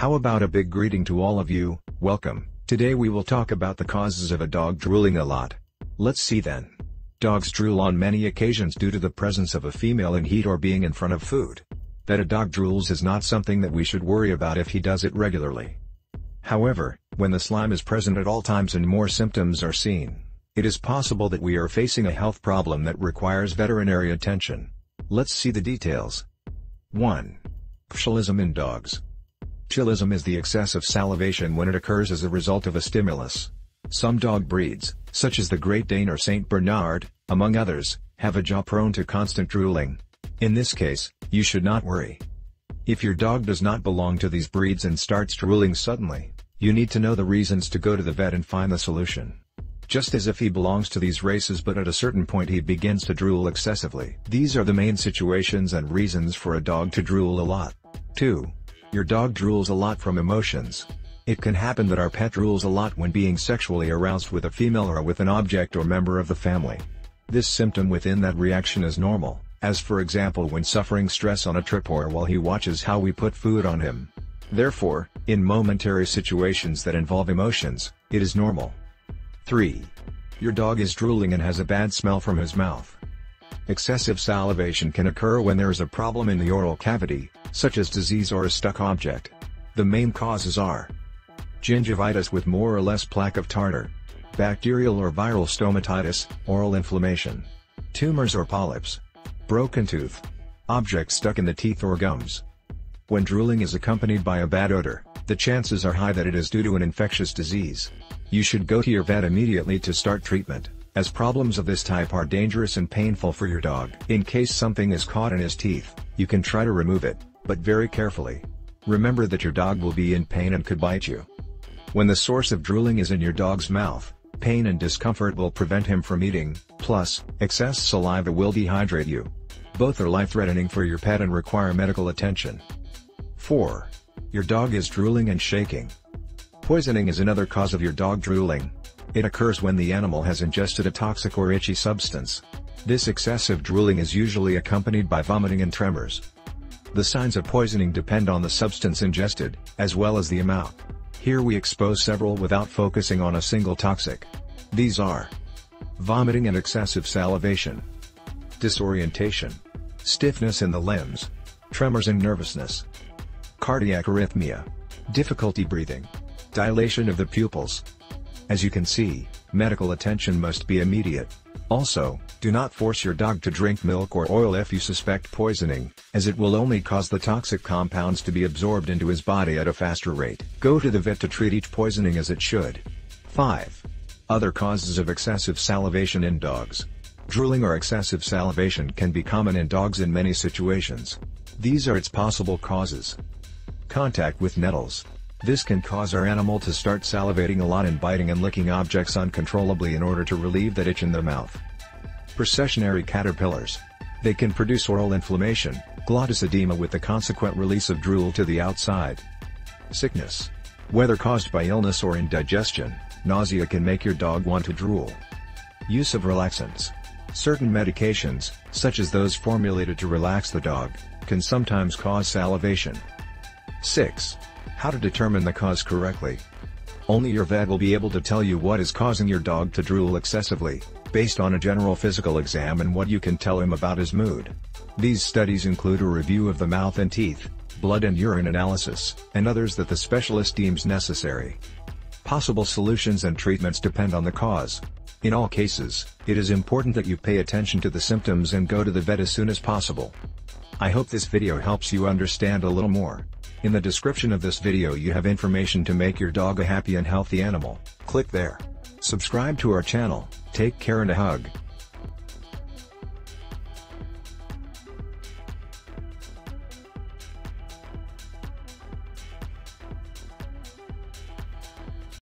How about a big greeting to all of you, welcome, today we will talk about the causes of a dog drooling a lot. Let's see then. Dogs drool on many occasions due to the presence of a female in heat or being in front of food. That a dog drools is not something that we should worry about if he does it regularly. However, when the slime is present at all times and more symptoms are seen, it is possible that we are facing a health problem that requires veterinary attention. Let's see the details. 1. Ptyalism in dogs. Ptyalism is the excess of salivation when it occurs as a result of a stimulus. Some dog breeds, such as the Great Dane or St. Bernard, among others, have a jaw prone to constant drooling. In this case, you should not worry. If your dog does not belong to these breeds and starts drooling suddenly, you need to know the reasons to go to the vet and find the solution. Just as if he belongs to these races but at a certain point he begins to drool excessively. These are the main situations and reasons for a dog to drool a lot. 2. Your dog drools a lot from emotions. It can happen that our pet drools a lot when being sexually aroused with a female or with an object or member of the family. This symptom within that reaction is normal, as for example when suffering stress on a trip or while he watches how we put food on him. Therefore, in momentary situations that involve emotions, it is normal. 3. Your dog is drooling and has a bad smell from his mouth. Excessive salivation can occur when there is a problem in the oral cavity, such as disease or a stuck object. The main causes are gingivitis with more or less plaque of tartar, bacterial or viral stomatitis, oral inflammation, tumors or polyps, broken tooth, objects stuck in the teeth or gums. When drooling is accompanied by a bad odor, the chances are high that it is due to an infectious disease. You should go to your vet immediately to start treatment, as problems of this type are dangerous and painful for your dog. In case something is caught in his teeth, you can try to remove it, but very carefully. Remember that your dog will be in pain and could bite you. When the source of drooling is in your dog's mouth, pain and discomfort will prevent him from eating, plus, excess saliva will dehydrate you. Both are life-threatening for your pet and require medical attention. 4. Your dog is drooling and shaking. Poisoning is another cause of your dog drooling. It occurs when the animal has ingested a toxic or itchy substance. This excessive drooling is usually accompanied by vomiting and tremors. The signs of poisoning depend on the substance ingested, as well as the amount. Here we expose several without focusing on a single toxic. These are vomiting and excessive salivation, disorientation, stiffness in the limbs, tremors and nervousness, cardiac arrhythmia, difficulty breathing, dilation of the pupils. As you can see, medical attention must be immediate. Also, do not force your dog to drink milk or oil if you suspect poisoning, as it will only cause the toxic compounds to be absorbed into his body at a faster rate. Go to the vet to treat each poisoning as it should. 5. Other causes of excessive salivation in dogs. Drooling or excessive salivation can be common in dogs in many situations. These are its possible causes. Contact with nettles. This can cause our animal to start salivating a lot and biting and licking objects uncontrollably in order to relieve that itch in their mouth. Processionary caterpillars. They can produce oral inflammation, glottis edema with the consequent release of drool to the outside. Sickness. Whether caused by illness or indigestion, nausea can make your dog want to drool. Use of relaxants. Certain medications, such as those formulated to relax the dog, can sometimes cause salivation. 6. How to determine the cause correctly. Only your vet will be able to tell you what is causing your dog to drool excessively, based on a general physical exam and what you can tell him about his mood. These studies include a review of the mouth and teeth, blood and urine analysis, and others that the specialist deems necessary. Possible solutions and treatments depend on the cause. In all cases, it is important that you pay attention to the symptoms and go to the vet as soon as possible. I hope this video helps you understand a little more. In the description of this video you have information to make your dog a happy and healthy animal, click there. Subscribe to our channel, take care and a hug.